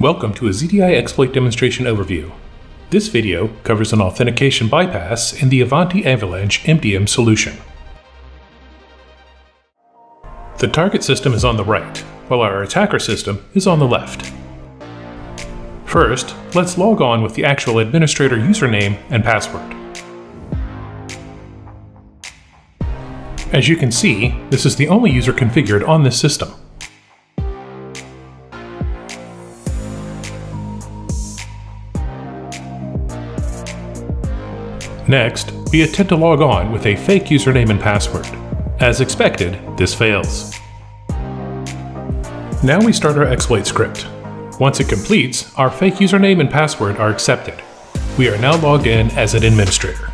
Welcome to a ZDI exploit demonstration overview. This video covers an authentication bypass in the Ivanti Avalanche MDM solution. The target system is on the right, while our attacker system is on the left. First, let's log on with the actual administrator username and password. As you can see, this is the only user configured on this system. Next, we attempt to log on with a fake username and password. As expected, this fails. Now we start our exploit script. Once it completes, our fake username and password are accepted. We are now logged in as an administrator.